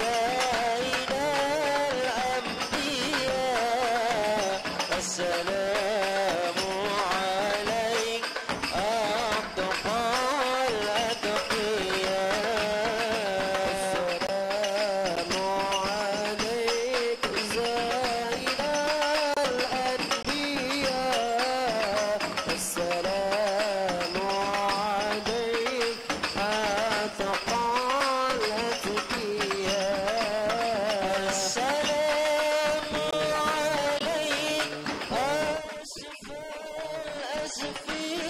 سيد الأنبياء. السلام عليك أتقى الأتقياء. السلام عليك زين الأنبياء السلام عليك أتقى الأتقياء. Josephine.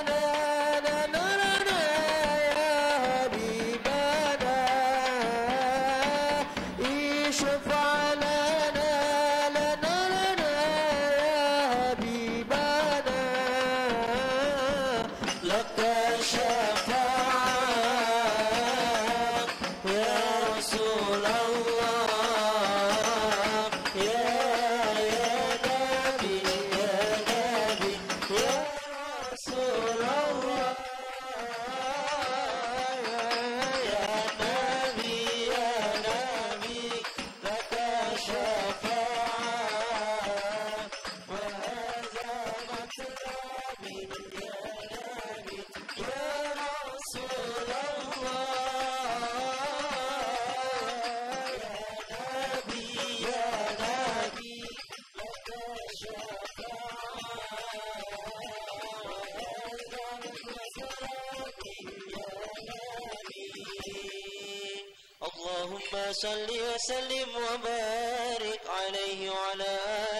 اشفع لنا لنا لنا يا حبيبنا. لك شفاعة اللهم صل وسلم وبارك عليه وعلى آله